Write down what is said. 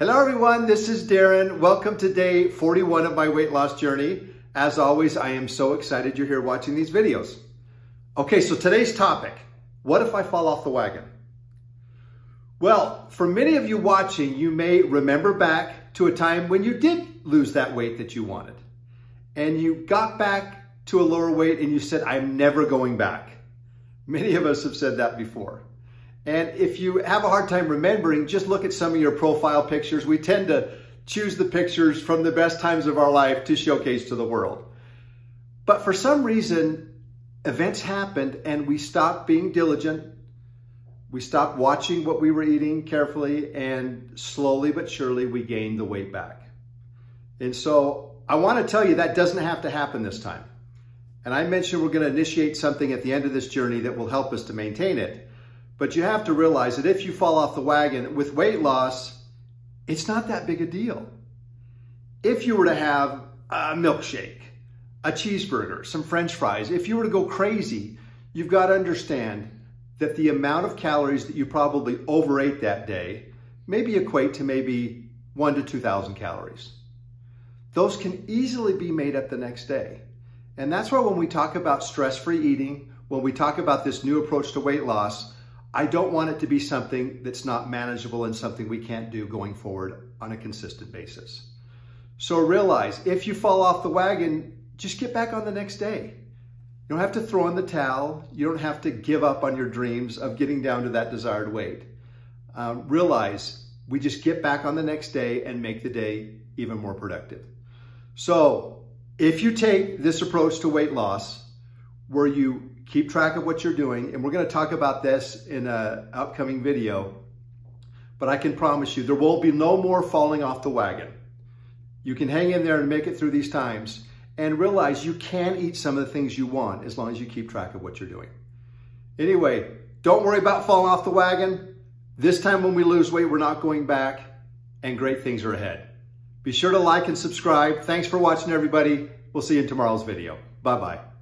Hello everyone, this is Daren. Welcome to day 41 of my weight loss journey. As always, I am so excited you're here watching these videos. Okay, so today's topic, what if I fall off the wagon? Well, for many of you watching, you may remember back to a time when you did lose that weight that you wanted. And you got back to a lower weight and you said, I'm never going back. Many of us have said that before. And if you have a hard time remembering, just look at some of your profile pictures. We tend to choose the pictures from the best times of our life to showcase to the world. But for some reason, events happened and we stopped being diligent. We stopped watching what we were eating carefully and slowly but surely we gained the weight back. And so I want to tell you that doesn't have to happen this time. And I mentioned we're going to initiate something at the end of this journey that will help us to maintain it. But you have to realize that if you fall off the wagon with weight loss, it's not that big a deal. If you were to have a milkshake, a cheeseburger, some french fries, if you were to go crazy, you've got to understand that the amount of calories that you probably overate that day maybe equate to maybe one to 2,000 calories. Those can easily be made up the next day. And that's why when we talk about stress-free eating, when we talk about this new approach to weight loss, I don't want it to be something that's not manageable and something we can't do going forward on a consistent basis. So realize if you fall off the wagon, just get back on the next day. You don't have to throw in the towel. You don't have to give up on your dreams of getting down to that desired weight. Um, realize we just get back on the next day and make the day even more productive. So if you take this approach to weight loss, where you keep track of what you're doing. And we're going to talk about this in an upcoming video. But I can promise you, there will be no more falling off the wagon. You can hang in there and make it through these times and realize you can eat some of the things you want as long as you keep track of what you're doing. Anyway, don't worry about falling off the wagon. This time when we lose weight, we're not going back and great things are ahead. Be sure to like and subscribe. Thanks for watching, everybody. We'll see you in tomorrow's video. Bye-bye.